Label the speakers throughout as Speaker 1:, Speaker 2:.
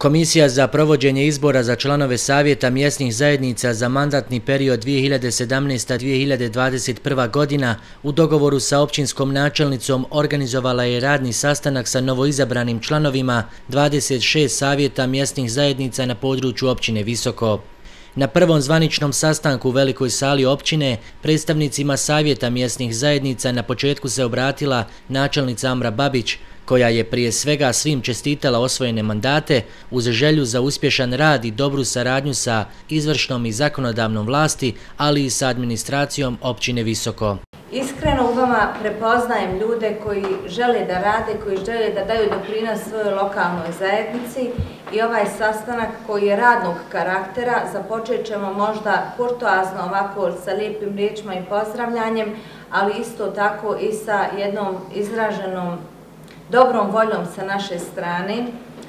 Speaker 1: Komisija za provođenje izbora za članove Savjeta mjesnih zajednica za mandatni period 2017-2021 godina u dogovoru sa općinskom načelnicom organizovala je radni sastanak sa novoizabranim članovima 26 Savjeta mjesnih zajednica na području općine Visoko. Na prvom zvaničnom sastanku u Velikoj sali općine predstavnicima Savjeta mjesnih zajednica na početku se obratila načelnica Amra Babić, koja je prije svega svim čestitala osvojene mandate uz želju za uspješan rad i dobru saradnju sa izvršnom i zakonodavnom vlasti, ali i sa administracijom općine Visoko.
Speaker 2: Iskreno u vama prepoznajem ljude koji žele da rade, koji žele da daju doprinos svojoj lokalnoj zajednici i ovaj sastanak koji je radnog karaktera započet ćemo možda kurtoazno ovako sa lijepim riječima i pozdravljanjem, ali isto tako i sa jednom izraženom dobrom voljom sa naše strane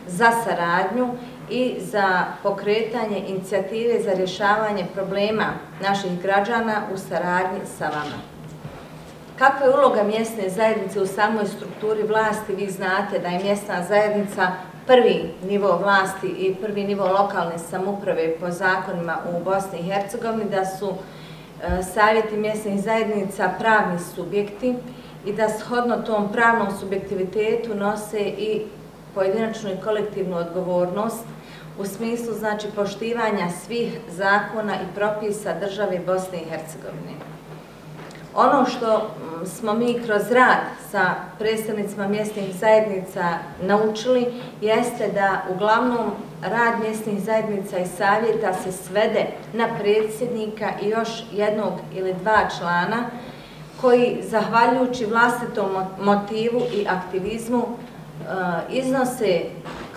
Speaker 2: za saradnju i za pokretanje inicijative za rješavanje problema naših građana u saradnji sa vama. Kakva je uloga mjesne zajednice u samoj strukturi vlasti? Vi znate da je mjesna zajednica prvi nivo vlasti i prvi nivo lokalne samuprave po zakonima u Bosni i Hercegovini, da su e, savjeti mjesnih zajednica pravni subjekti i da shodno tom pravnom subjektivitetu nose i pojedinačnu i kolektivnu odgovornost u smislu znači poštivanja svih zakona i propisa države Bosne i Hercegovine. Ono što mm, smo mi kroz rad sa predstavnicima mjesnih zajednica naučili jeste da uglavnom rad mjesnih zajednica i savjeta se svede na predsjednika i još jednog ili dva člana koji, zahvaljujući vlastitom motivu i aktivizmu, e, iznose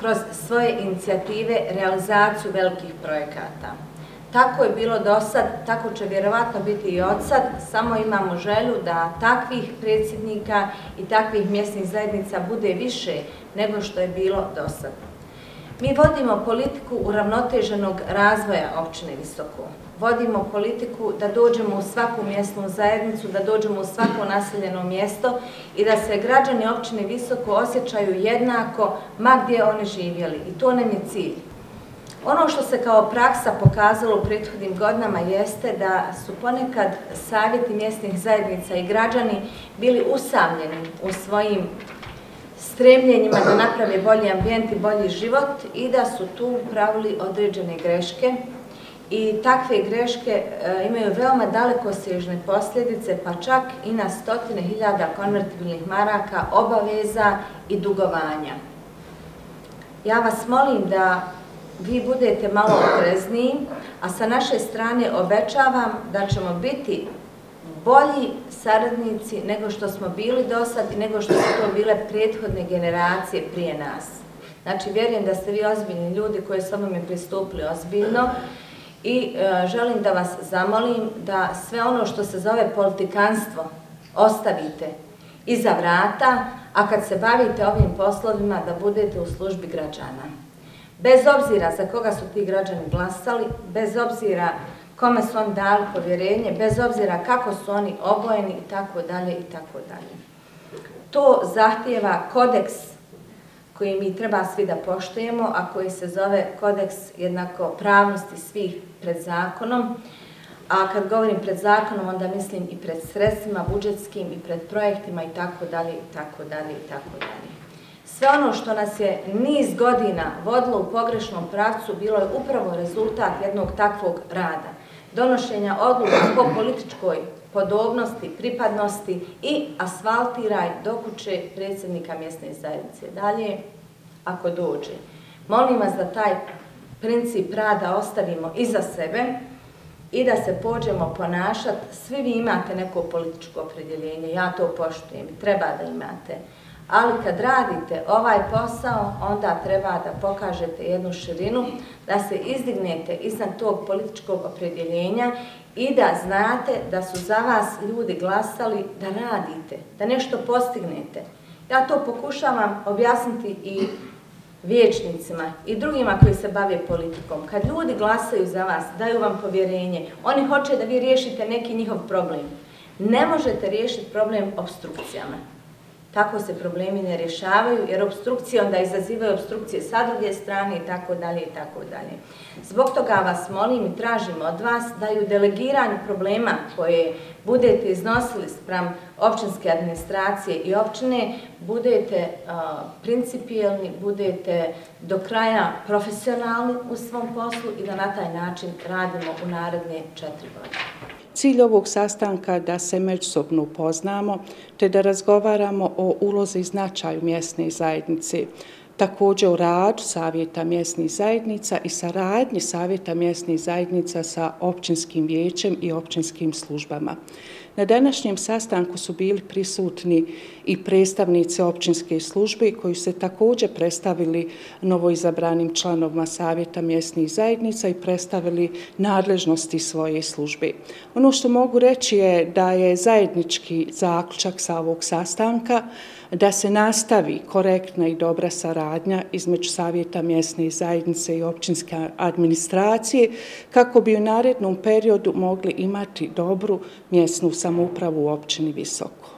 Speaker 2: kroz svoje inicijative realizaciju velikih projekata. Tako je bilo do sad, tako će vjerovatno biti i od sad, samo imamo želju da takvih predsjednika i takvih mjesnih zajednica bude više nego što je bilo do sad. Mi vodimo politiku uravnoteženog razvoja općine Visoko. Vodimo politiku da dođemo u svaku mjesnu zajednicu, da dođemo u svako naseljeno mjesto i da se građani općine Visoko osjećaju jednako ma gdje oni živjeli. I to nam je cilj. Ono što se kao praksa pokazalo u prethodnim godinama jeste da su ponekad savjeti mjesnih zajednica i građani bili usamljeni u svojim stremljenjima da naprave bolji ambijent i bolji život i da su tu pravili određene greške i takve greške e, imaju veoma daleko sežne posljedice, pa čak i na stotine hiljada konvertibilnih maraka, obaveza i dugovanja. Ja vas molim da vi budete malo oprezniji, a sa naše strane obećavam da ćemo biti bolji saradnici nego što smo bili do sad i nego što su to bile prethodne generacije prije nas. Znači, vjerujem da ste vi ozbiljni ljudi koji su mi pristupili ozbiljno i e, želim da vas zamolim da sve ono što se zove politikanstvo ostavite iza vrata, a kad se bavite ovim poslovima da budete u službi građana. Bez obzira za koga su ti građani glasali, bez obzira kome su oni dali povjerenje, bez obzira kako su oni obojeni i tako dalje i tako dalje. To zahtjeva kodeks koji mi treba svi da poštujemo, a koji se zove kodeks jednako pravnosti svih pred zakonom. A kad govorim pred zakonom, onda mislim i pred sredstvima budžetskim i pred projektima i tako dalje i tako dalje i tako dalje. Sve ono što nas je niz godina vodilo u pogrešnom pravcu bilo je upravo rezultat jednog takvog rada donošenja odluka po političkoj podobnosti, pripadnosti i asfaltiraj dokuće predsjednika mjesne zajednice. Dalje, ako dođe, molim vas da taj princip rada ostavimo iza sebe i da se pođemo ponašati. Svi vi imate neko političko opredjeljenje, ja to poštujem, treba da imate. Ali kad radite ovaj posao, onda treba da pokažete jednu širinu, da se izdignete iznad tog političkog opredjeljenja i da znate da su za vas ljudi glasali da radite, da nešto postignete. Ja to pokušavam objasniti i vječnicima i drugima koji se bave politikom. Kad ljudi glasaju za vas, daju vam povjerenje, oni hoće da vi riješite neki njihov problem. Ne možete riješiti problem obstrukcijama tako se problemi ne rješavaju, jer obstrukcije onda izazivaju obstrukcije sa druge strane i tako dalje i tako dalje. Zbog toga vas molim i tražimo od vas da ju delegiranju problema koje budete iznosili sprem općinske administracije i općine, budete principijelni, budete do kraja profesionalni u svom poslu i da na taj način radimo u naredne četiri godine.
Speaker 3: Cilj ovog sastanka da se međusobno upoznamo te da razgovaramo o ulozi i značaju mjesne zajednice, također u radu savjeta mjesnih zajednica i saradnji savjeta mjesnih zajednica sa općinskim vijećem i općinskim službama. Na današnjem sastanku su bili prisutni i predstavnice općinske službe koji se također predstavili novoizabranim članovima savjeta mjesnih zajednica i predstavili nadležnosti svoje službe. Ono što mogu reći je da je zajednički zaključak sa ovog sastanka da se nastavi korektna i dobra saradnja između savjeta mjesne zajednice i općinske administracije kako bi u narednom periodu mogli imati dobru mjesnu samoupravu u općini Visoko.